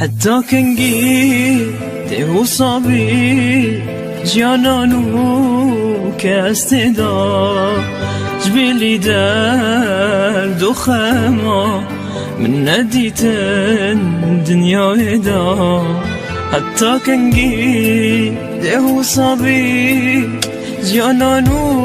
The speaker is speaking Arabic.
حتى كان قيد وصبي جانانو كاستدا جبلي دار دخاما من نديت الدنيا هدا حتى كان هو وصبي جانانو